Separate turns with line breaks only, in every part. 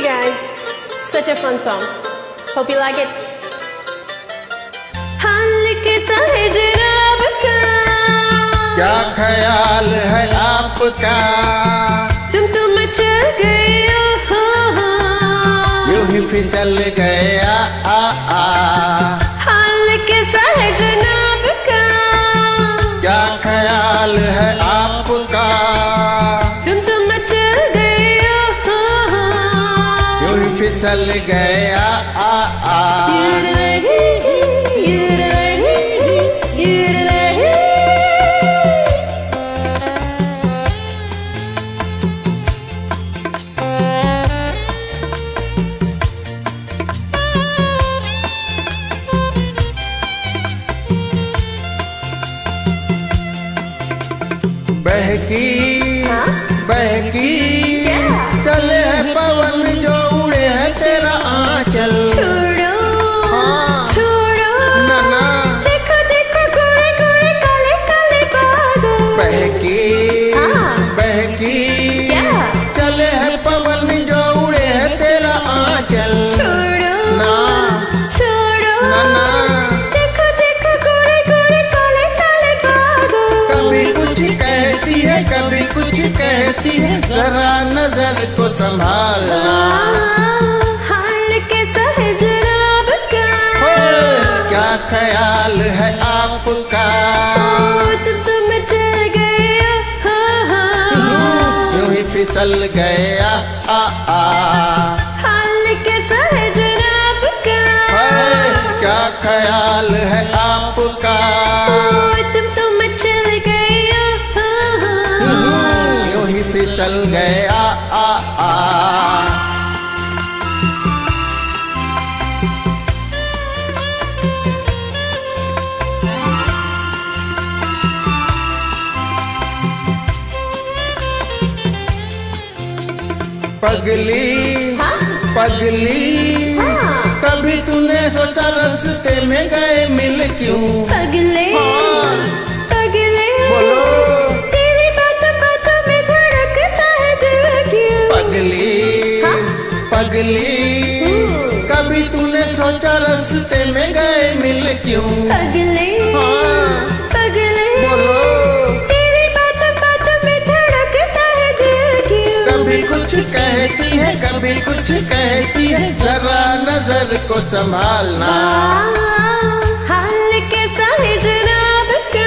Hey guys, such a fun song. Hope you like it. हाल कैसा है जनाब का
क्या ख्याल है आपका
तुम तो मचल गए हो, हो, हो।
यूँ ही फिसल गया आ आ
हाल कैसा है जनाब का
क्या ख्याल है
ही
फिसल गया आ आ। बहकी बहकी चले है पवन जो है आंचल
छोड़ो
हाँ।
छोड़ो।
ना ना।
देखो देखो गोरे गोरे काले काले बादल।
बहकी
हाँ।
बहकी।
क्या?
चले है पवन जो उड़े है तेरा आंचल।
छोड़ो
ना।
छोड़ो।
ना ना।
देखो देखो गोरे गोरे काले काले बादल।
कभी कुछ कहती है कभी कुछ कहती है जरा नज़र को संभालना। ख्याल है आपका
ओ, तुम तो मचल गए हो, हो।
यूँ ही फिसल गया आ आ
हाल कैसा है जनाब का
है, क्या ख्याल है आपका
तुम तो मचल हो, हो, हो।
यूँ ही फिसल गया पगली
हाँ?
पगली
हाँ।
कभी तूने सोचा रास्ते में गए मिल क्यों
पगले
हाँ।
पगले
बोलो
तेरी बात बातों में धड़कता है दिल क्यों
पगली
हाँ?
पगली कभी तूने सोचा रास्ते में गए मिल क्यों
पगले
हाँ। कुछ कहती है जरा नज़र को संभालना।
हाल के है जनाब का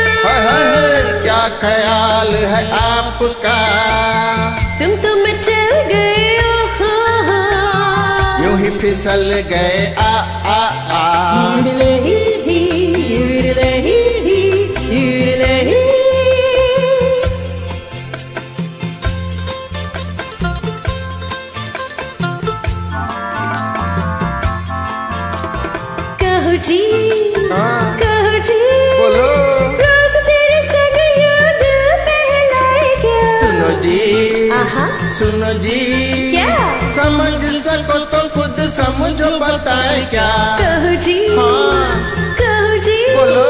क्या ख्याल है आपका?
तुम तो चल गए हो, हो।
यूँ ही फिसल गए आ आ आ।
जी
हाँ।
कहो जी।
बोलो।
रोज तेरे संग याद पहलाए क्या
सुनो जी।
आहा।
सुनो जी।
क्या?
समझ सको तो खुद समझो बताए क्या।
कहो जी।
हाँ।
कहो जी।
बोलो।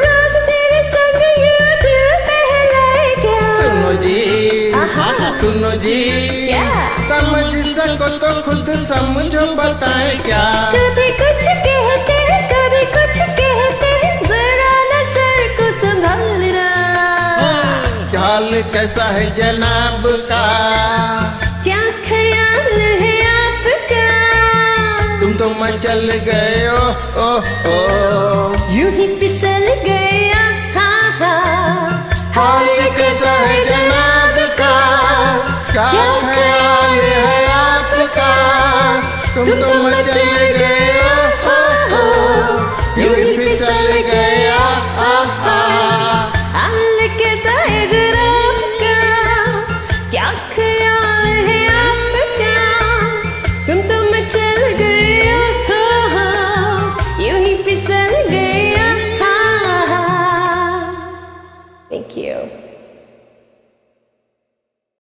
रोज तेरे संग याद पहलाए क्या
सुनो जी।
आहा।
सुनो जी।
क्या?
समझ सको तो खुद समझो बताए क्या।
कभी
कैसा है जनाब का?
क्या ख्याल है आपका?
तुम तो मचल गए हो ओ, ओ।
यूँ ही फिसल गया हाँ हाँ।
हाल कैसा है जनाब का? क्या ख्याल है आपका? तुम तो मचल